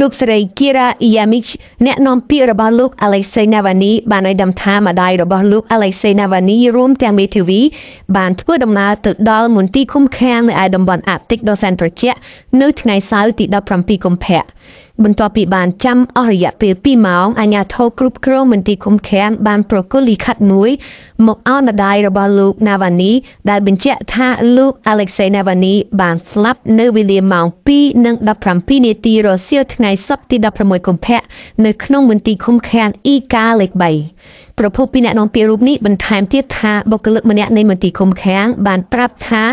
លោកស្រី Kira Yamich អ្នកនាំពាក្យរបស់លោក Alexei Navalny បានឲ្យដឹងថាម្ដាយរបស់លោក Alexei Navalny រួមទាំងមេធាវីបានធ្វើដំណើរទៅដល់មន្ទីរឃុំឃាំងនៅឯតំបន់អាប់ទិកដ៏សែនត្រជាក់នៅថ្ងៃសៅរ៍ទី17កុម្ភៈបន្ទាប់ពីបានចាំអស់រយៈពេល2ម៉ោងអាជ្ញាធរគ្រប់គ្រងមន្ទីរឃុំឃាំងបានប្រគល់លិខិតមួយមកឲ្យម្ដាយរបស់លោក Navalny ដែលបញ្ជាក់ថាលោក Alexei Navalny បានស្លាប់នៅវេលាម៉ោង2:17នាទីរសៀលថ្ងៃសុក្រទី16កុម្ភៈនៅក្នុងមន្ទីរឃុំឃាំងអ៊ីកាលេខ3ប្រភពពីអ្នកនាំពាក្យរូបនេះបន្ថែមទៀតថាបុគ្គលិកម្នាក់នៃមន្ទីរឃុំឃាំងបានប្រាប់ថា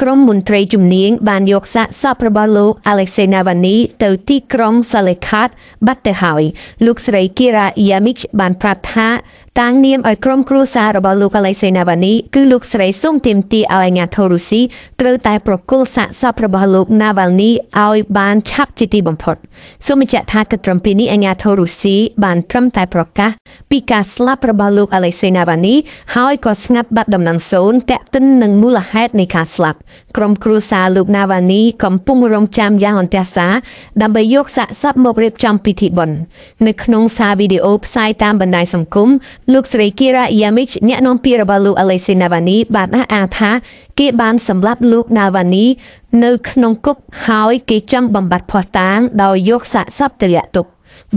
ក្រុមមន្ត្រីជំនាញបានយកសាកសពរបស់លោក Alexei Navalny ទៅទីក្រុង Salikhat បាត់ទៅហើយលោកស្រី Kira Yamich បានប្រាប់ថា តាំងនាមឲ្យក្រុមគ្រួសាររបស់លោក Alexei Navalny គឺលោកស្រីសូមទាមទារឲ្យអាជ្ញាធររុស្ស៊ីត្រូវតែប្រគល់សាកសពរបស់លោក Navalny ឲ្យបានឆាប់ជាទីបំផុតសូមបញ្ជាក់ថាគិតត្រឹមពេលនេះអាជ្ញាធររុស្ស៊ីបានត្រឹមតែប្រកាសពីការស្លាប់របស់លោក Alexei Navalny ហើយក៏ស្ងាត់បាត់ដំណឹងសូន្យតាក់ទិននឹងមូលហេតុនៃការស្លាប់ក្រុមគ្រួសារលោក Navalny កំពុងរងចាំយ៉ាងអន្ទះសារដើម្បីយកសាកសពមករៀបចំពិធីបុណ្យនៅក្នុងសារវីដេអូផ្សាយតាមបណ្ដាញសង្គមលោកស្រី Kira Yamich អ្នកនាំពាក្យរបស់លោក Alexei Navalny បានអះអាងថា គេបានសម្លាប់លោក Navalny នៅក្នុងគុកហើយគេចង់បំបត្តិភ័ស្តុតាងដោយយកសាកសពទម្លាក់ទុក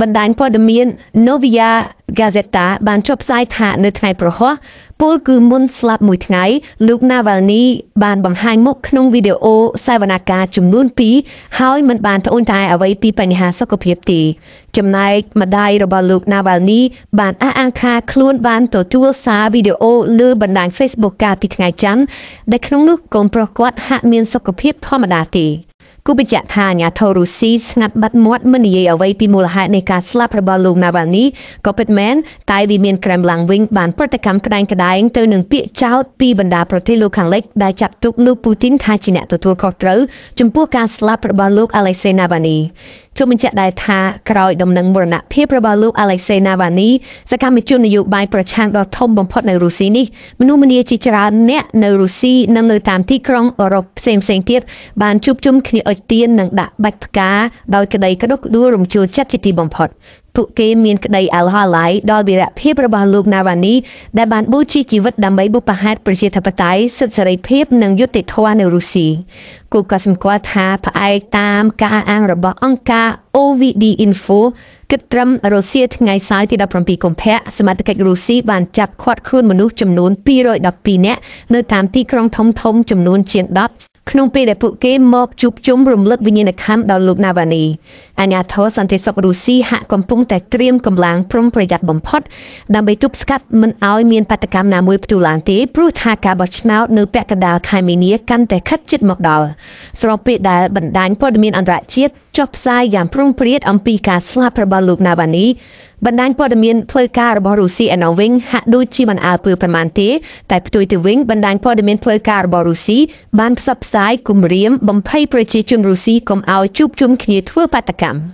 បណ្ដាញព័ត៌មាន Novia Gazeta បានចុះផ្សាយថានៅថ្ងៃប្រហោះពលគឺមុនស្លាប់មួយថ្ងៃលោក Navalny បានបង្ហាញមុខក្នុងវីដេអូសាវនាការចំនួន2ហើយមិនបានត្អូញត្អែអ្វីពីបញ្ហាសុខភាពទេចំណែកម្ដាយរបស់លោក Navalny បានអះអាងថាខ្លួនបានទទួលសារវីដេអូលើបណ្ដាញ Facebook កាលពីថ្ងៃច័ន្ទដែលក្នុងនោះកូនប្រុសគាត់ហាក់មានសុខភាពធម្មតាទេ គូបញ្ជាក់ថាអាញាធរុស្ស៊ីស្ងាត់បាត់មាត់មិននិយាយអ្វីពីមូលហេតុនៃការស្លាប់របស់លោក Navalny ក៏ពិតមែនតែវាមានក្រែមឡើងវិញបានប្រតិកម្មក្តែងក្តែងទៅនឹងពាក្យចោទពីបណ្ដាប្រទេសលោកខាងលិចដែលចាត់ទុកលោកពូទីនថាជាអ្នកទទួលខុសត្រូវចំពោះការស្លាប់របស់លោក Alexei Navalny ជួបបញ្ជាក់ដែរថាក្រោយដំណឹងមរណភាពរបស់លោក Alexei Navalny សកម្មជននយោបាយប្រឆាំងដ៏ធំបំផុតនៅរុស្ស៊ីនេះមនុស្សម្នាជាច្រើនអ្នកនៅរុស្ស៊ីនិងនៅតាមទីក្រុងអឺរ៉ុបផ្សេងៗទៀតបានជួបជុំគ្នាអុជទៀននិងដាក់បាច់ផ្កាដោយក្តីក្តុកក្តួលរំជួលចិត្តជាទីបំផុត ពួកគេមានក្តីអាល់ហឡៃដល់វីរភាពរបស់លោក Navalny ដែលបានបូជាជីវិតដើម្បីបុព្វហេតុប្រជាធិបតេយ្យសិទ្ធិសេរីភាពនិងយុត្តិធម៌នៅរុស្ស៊ីគូក៏សម្គាល់ថាផ្អែកតាមការអាងរបស់អង្គការ OVD Info គិតត្រឹមរុស្ស៊ីថ្ងៃសៅរ៍ទី17កុម្ភៈសមត្ថកិច្ចរុស្ស៊ីបានចាប់ឃាត់ខ្លួនមនុស្សចំនួន212នាក់នៅតាមទីក្រុងធំៗចំនួនជាង10 ក្នុងពេលដែលពួកគេមកជួបជុំរំលឹកវិញ្ញាណក្ខន្ធដល់លោក Navalny អាញាធរសន្តិសុខរុស្ស៊ីហាក់កំពុងតែត្រៀមកម្លាំងប្រុងប្រយ័ត្នបំផុតដើម្បីទប់ស្កាត់មិនឲ្យមានបាតកម្មណាមួយផ្ទុះឡើងទេព្រោះថាការបោះឆ្នោតនៅពាក់កណ្ដាលខែមីនាកាន់តែខិតជិតមកដល់ស្របពេលដែលបណ្ដាញព័ត៌មានអន្តរជាតិចុះផ្សាយយ៉ាងប្រុងប្រយ័ត្នអំពីការស្លាប់របស់លោក Navalny បណ្ដាញព័ត៌មានផ្លូវការរបស់រុស្ស៊ីឯណោះវិញហាក់ដូចជាមិនអើពើប្រមាណទេតែផ្ទុយទៅវិញបណ្ដាញព័ត៌មានផ្លូវការរបស់រុស្ស៊ីបានផ្សព្វផ្សាយគម្រាមបំភ័យប្រជាជនរុស្ស៊ីកុំឲ្យជួបជុំគ្នាធ្វើបាតកម្ម